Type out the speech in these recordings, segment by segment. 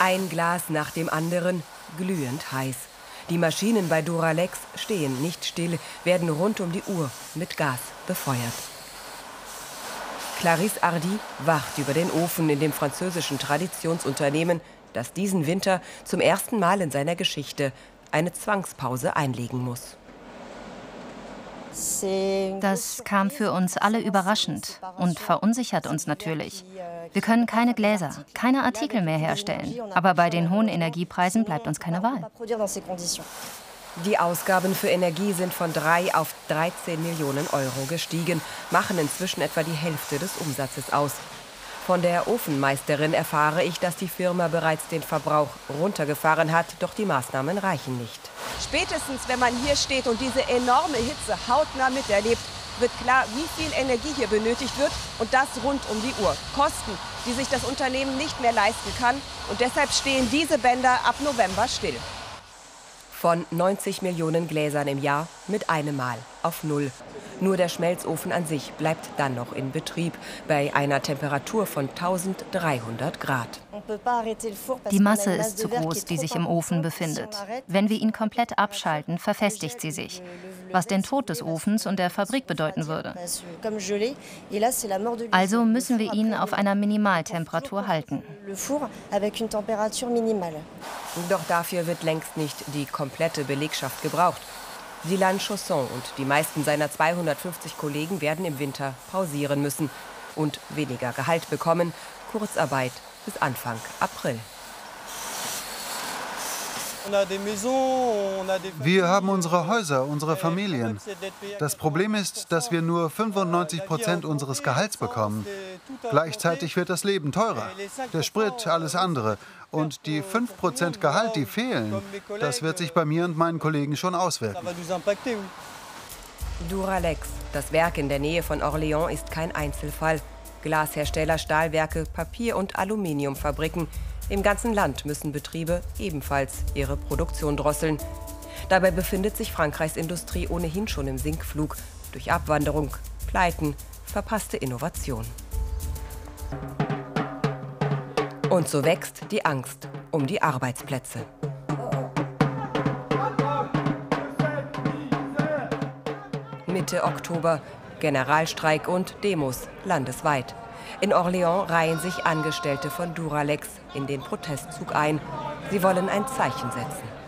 Ein Glas nach dem anderen, glühend heiß. Die Maschinen bei Duralex stehen nicht still, werden rund um die Uhr mit Gas befeuert. Clarisse Hardy wacht über den Ofen in dem französischen Traditionsunternehmen, das diesen Winter zum ersten Mal in seiner Geschichte eine Zwangspause einlegen muss. Das kam für uns alle überraschend und verunsichert uns natürlich. Wir können keine Gläser, keine Artikel mehr herstellen, aber bei den hohen Energiepreisen bleibt uns keine Wahl. Die Ausgaben für Energie sind von 3 auf 13 Millionen Euro gestiegen, machen inzwischen etwa die Hälfte des Umsatzes aus. Von der Ofenmeisterin erfahre ich, dass die Firma bereits den Verbrauch runtergefahren hat, doch die Maßnahmen reichen nicht. Spätestens, wenn man hier steht und diese enorme Hitze hautnah miterlebt, wird klar, wie viel Energie hier benötigt wird und das rund um die Uhr. Kosten, die sich das Unternehmen nicht mehr leisten kann und deshalb stehen diese Bänder ab November still. Von 90 Millionen Gläsern im Jahr mit einem Mal auf Null. Nur der Schmelzofen an sich bleibt dann noch in Betrieb bei einer Temperatur von 1300 Grad. Die Masse ist zu groß, die sich im Ofen befindet. Wenn wir ihn komplett abschalten, verfestigt sie sich, was den Tod des Ofens und der Fabrik bedeuten würde. Also müssen wir ihn auf einer Minimaltemperatur halten. Doch dafür wird längst nicht die komplette Belegschaft gebraucht. Dylan Chausson und die meisten seiner 250 Kollegen werden im Winter pausieren müssen und weniger Gehalt bekommen, Kurzarbeit bis Anfang April. Wir haben unsere Häuser, unsere Familien. Das Problem ist, dass wir nur 95 Prozent unseres Gehalts bekommen. Gleichzeitig wird das Leben teurer. Der Sprit, alles andere. Und die 5 Prozent Gehalt, die fehlen, das wird sich bei mir und meinen Kollegen schon auswirken. Duralex, das Werk in der Nähe von Orléans, ist kein Einzelfall. Glashersteller, Stahlwerke, Papier- und Aluminiumfabriken. Im ganzen Land müssen Betriebe ebenfalls ihre Produktion drosseln. Dabei befindet sich Frankreichs Industrie ohnehin schon im Sinkflug durch Abwanderung, Pleiten, verpasste Innovation. Und so wächst die Angst um die Arbeitsplätze. Mitte Oktober Generalstreik und Demos landesweit. In Orléans reihen sich Angestellte von Duralex in den Protestzug ein. Sie wollen ein Zeichen setzen.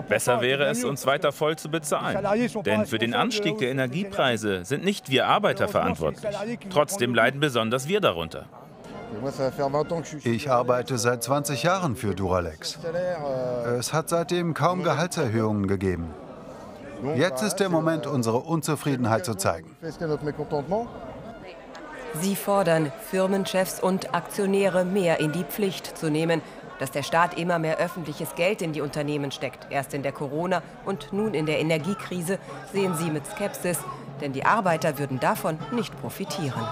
Besser wäre es, uns weiter voll zu bezahlen. Denn für den Anstieg der Energiepreise sind nicht wir Arbeiter verantwortlich. Trotzdem leiden besonders wir darunter. Ich arbeite seit 20 Jahren für Duralex. Es hat seitdem kaum Gehaltserhöhungen gegeben. Jetzt ist der Moment, unsere Unzufriedenheit zu zeigen. Sie fordern, Firmenchefs und Aktionäre mehr in die Pflicht zu nehmen, dass der Staat immer mehr öffentliches Geld in die Unternehmen steckt. Erst in der Corona- und nun in der Energiekrise sehen sie mit Skepsis, denn die Arbeiter würden davon nicht profitieren.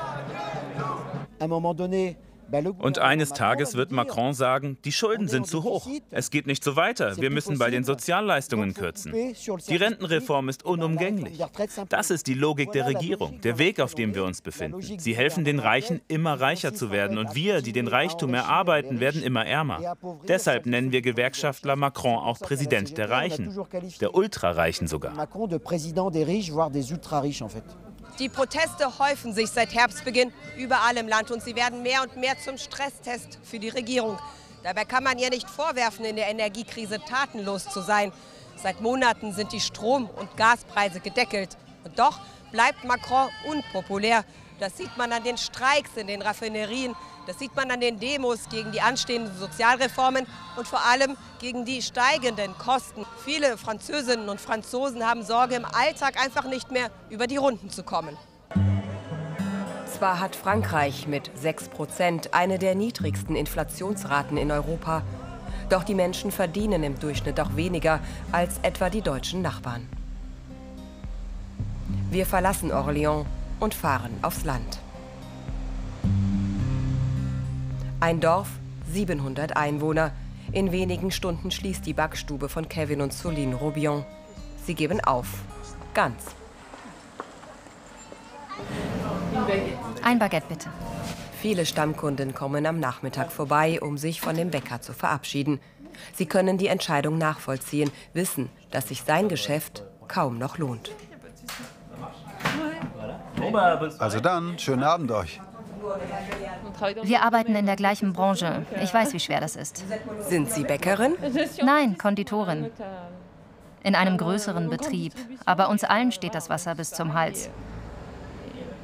Und eines Tages wird Macron sagen, die Schulden sind zu hoch. Es geht nicht so weiter. Wir müssen bei den Sozialleistungen kürzen. Die Rentenreform ist unumgänglich. Das ist die Logik der Regierung, der Weg, auf dem wir uns befinden. Sie helfen den Reichen, immer reicher zu werden. Und wir, die den Reichtum erarbeiten, werden immer ärmer. Deshalb nennen wir Gewerkschaftler Macron auch Präsident der Reichen, der Ultrareichen sogar. Die Proteste häufen sich seit Herbstbeginn überall im Land und sie werden mehr und mehr zum Stresstest für die Regierung. Dabei kann man ihr nicht vorwerfen, in der Energiekrise tatenlos zu sein. Seit Monaten sind die Strom- und Gaspreise gedeckelt. Und doch bleibt Macron unpopulär. Das sieht man an den Streiks in den Raffinerien, das sieht man an den Demos gegen die anstehenden Sozialreformen und vor allem gegen die steigenden Kosten. Viele Französinnen und Franzosen haben Sorge, im Alltag einfach nicht mehr über die Runden zu kommen. Zwar hat Frankreich mit 6 Prozent eine der niedrigsten Inflationsraten in Europa, doch die Menschen verdienen im Durchschnitt auch weniger als etwa die deutschen Nachbarn. Wir verlassen Orléans und fahren aufs Land. Ein Dorf, 700 Einwohner. In wenigen Stunden schließt die Backstube von Kevin und Soline Robion. Sie geben auf. Ganz. Ein Baguette bitte. Viele Stammkunden kommen am Nachmittag vorbei, um sich von dem Bäcker zu verabschieden. Sie können die Entscheidung nachvollziehen, wissen, dass sich sein Geschäft kaum noch lohnt. Also dann, schönen Abend euch. Wir arbeiten in der gleichen Branche. Ich weiß, wie schwer das ist. Sind Sie Bäckerin? Nein, Konditorin. In einem größeren Betrieb. Aber uns allen steht das Wasser bis zum Hals.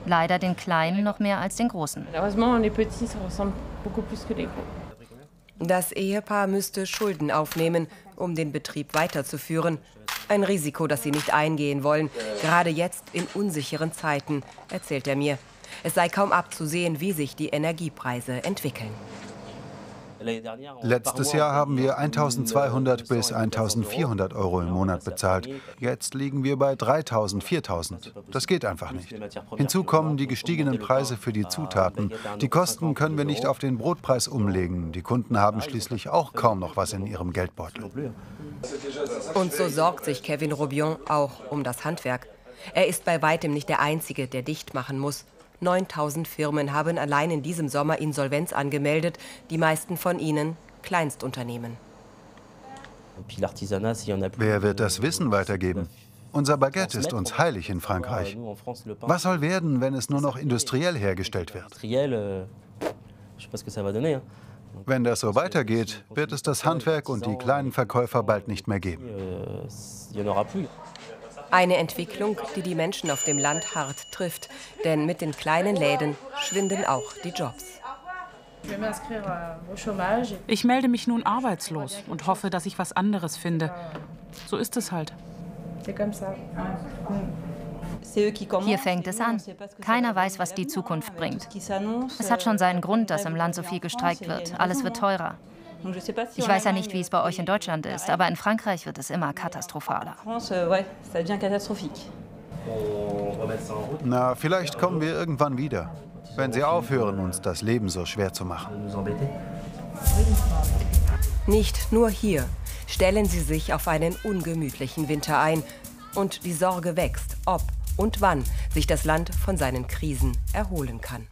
Leider den Kleinen noch mehr als den Großen. Das Ehepaar müsste Schulden aufnehmen, um den Betrieb weiterzuführen. Ein Risiko, das sie nicht eingehen wollen, gerade jetzt in unsicheren Zeiten, erzählt er mir. Es sei kaum abzusehen, wie sich die Energiepreise entwickeln. Letztes Jahr haben wir 1200 bis 1400 Euro im Monat bezahlt. Jetzt liegen wir bei 3000, 4000. Das geht einfach nicht. Hinzu kommen die gestiegenen Preise für die Zutaten. Die Kosten können wir nicht auf den Brotpreis umlegen. Die Kunden haben schließlich auch kaum noch was in ihrem Geldbeutel. Und so sorgt sich Kevin Robion auch um das Handwerk. Er ist bei weitem nicht der Einzige, der dicht machen muss. 9000 Firmen haben allein in diesem Sommer Insolvenz angemeldet, die meisten von ihnen Kleinstunternehmen. Wer wird das Wissen weitergeben? Unser Baguette ist uns heilig in Frankreich. Was soll werden, wenn es nur noch industriell hergestellt wird? Wenn das so weitergeht, wird es das Handwerk und die kleinen Verkäufer bald nicht mehr geben. Eine Entwicklung, die die Menschen auf dem Land hart trifft. Denn mit den kleinen Läden schwinden auch die Jobs. Ich melde mich nun arbeitslos und hoffe, dass ich was anderes finde. So ist es halt. Hier fängt es an. Keiner weiß, was die Zukunft bringt. Es hat schon seinen Grund, dass im Land so viel gestreikt wird. Alles wird teurer. Ich weiß ja nicht, wie es bei euch in Deutschland ist, aber in Frankreich wird es immer katastrophaler. Na, vielleicht kommen wir irgendwann wieder, wenn Sie aufhören, uns das Leben so schwer zu machen. Nicht nur hier. Stellen Sie sich auf einen ungemütlichen Winter ein. Und die Sorge wächst, ob und wann sich das Land von seinen Krisen erholen kann.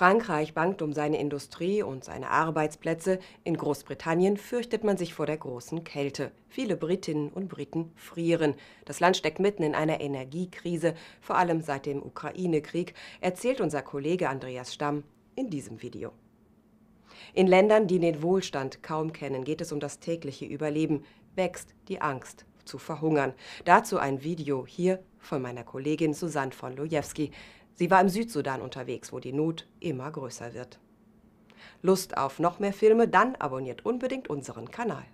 Frankreich bangt um seine Industrie und seine Arbeitsplätze. In Großbritannien fürchtet man sich vor der großen Kälte. Viele Britinnen und Briten frieren. Das Land steckt mitten in einer Energiekrise, vor allem seit dem Ukraine-Krieg, erzählt unser Kollege Andreas Stamm in diesem Video. In Ländern, die den Wohlstand kaum kennen, geht es um das tägliche Überleben, wächst die Angst zu verhungern. Dazu ein Video hier von meiner Kollegin Susanne von Lojewski. Sie war im Südsudan unterwegs, wo die Not immer größer wird. Lust auf noch mehr Filme? Dann abonniert unbedingt unseren Kanal.